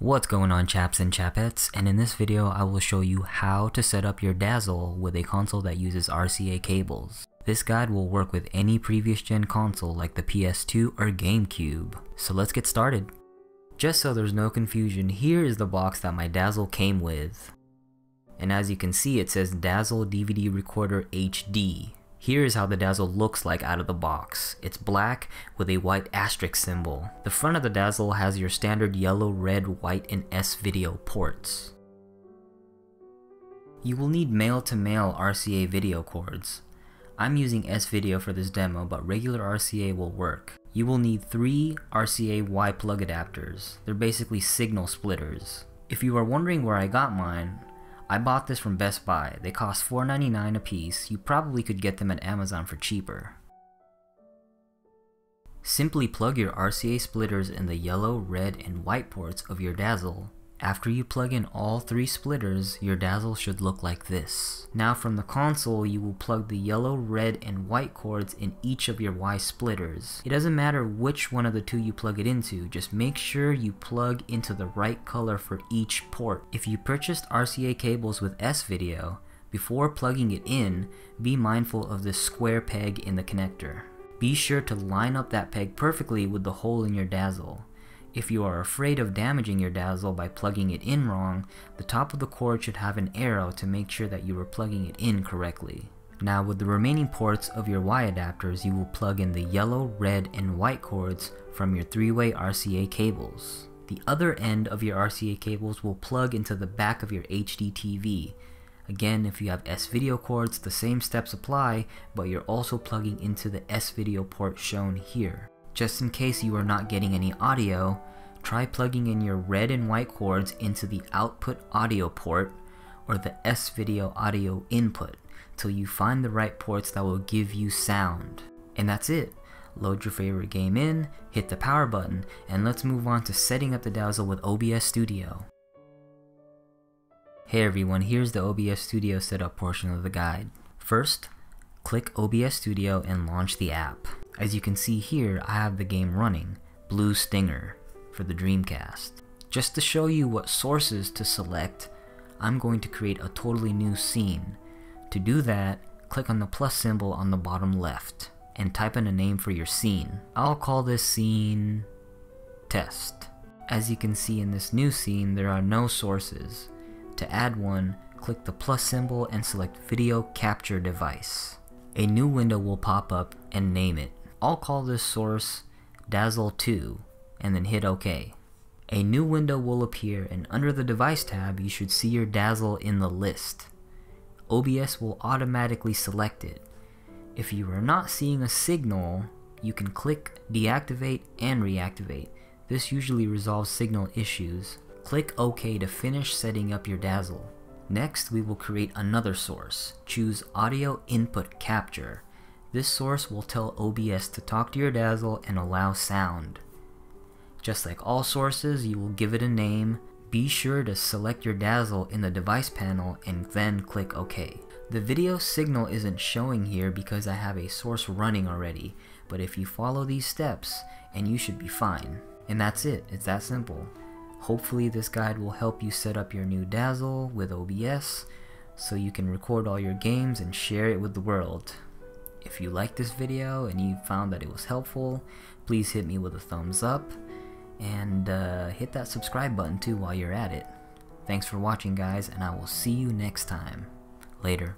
What's going on chaps and chapettes and in this video I will show you how to set up your Dazzle with a console that uses RCA cables. This guide will work with any previous gen console like the PS2 or GameCube. So let's get started. Just so there's no confusion, here is the box that my Dazzle came with. And as you can see it says Dazzle DVD Recorder HD. Here is how the Dazzle looks like out of the box. It's black with a white asterisk symbol. The front of the Dazzle has your standard yellow, red, white, and S-video ports. You will need male-to-male -male RCA video cords. I'm using S-Video for this demo, but regular RCA will work. You will need three RCA Y plug adapters. They're basically signal splitters. If you are wondering where I got mine, I bought this from Best Buy. They cost $4.99 a piece. You probably could get them at Amazon for cheaper. Simply plug your RCA splitters in the yellow, red, and white ports of your Dazzle after you plug in all three splitters, your Dazzle should look like this. Now from the console, you will plug the yellow, red, and white cords in each of your Y splitters. It doesn't matter which one of the two you plug it into, just make sure you plug into the right color for each port. If you purchased RCA cables with S-Video, before plugging it in, be mindful of the square peg in the connector. Be sure to line up that peg perfectly with the hole in your Dazzle. If you are afraid of damaging your Dazzle by plugging it in wrong, the top of the cord should have an arrow to make sure that you are plugging it in correctly. Now with the remaining ports of your Y adapters, you will plug in the yellow, red, and white cords from your three-way RCA cables. The other end of your RCA cables will plug into the back of your HD TV. Again, if you have S-Video cords, the same steps apply, but you're also plugging into the S-Video port shown here. Just in case you are not getting any audio, try plugging in your red and white cords into the output audio port or the S-Video audio input till you find the right ports that will give you sound. And that's it. Load your favorite game in, hit the power button, and let's move on to setting up the Dazzle with OBS Studio. Hey everyone, here's the OBS Studio setup portion of the guide. First, click OBS Studio and launch the app. As you can see here, I have the game running, Blue Stinger, for the Dreamcast. Just to show you what sources to select, I'm going to create a totally new scene. To do that, click on the plus symbol on the bottom left, and type in a name for your scene. I'll call this scene Test. As you can see in this new scene, there are no sources. To add one, click the plus symbol and select Video Capture Device. A new window will pop up and name it. I'll call this source Dazzle 2 and then hit OK. A new window will appear and under the device tab you should see your Dazzle in the list. OBS will automatically select it. If you are not seeing a signal, you can click deactivate and reactivate. This usually resolves signal issues. Click OK to finish setting up your Dazzle. Next, we will create another source. Choose Audio Input Capture. This source will tell OBS to talk to your Dazzle and allow sound. Just like all sources, you will give it a name. Be sure to select your Dazzle in the device panel and then click OK. The video signal isn't showing here because I have a source running already, but if you follow these steps, and you should be fine. And that's it, it's that simple. Hopefully this guide will help you set up your new Dazzle with OBS, so you can record all your games and share it with the world. If you liked this video and you found that it was helpful, please hit me with a thumbs up and uh, hit that subscribe button too while you're at it. Thanks for watching guys and I will see you next time. Later.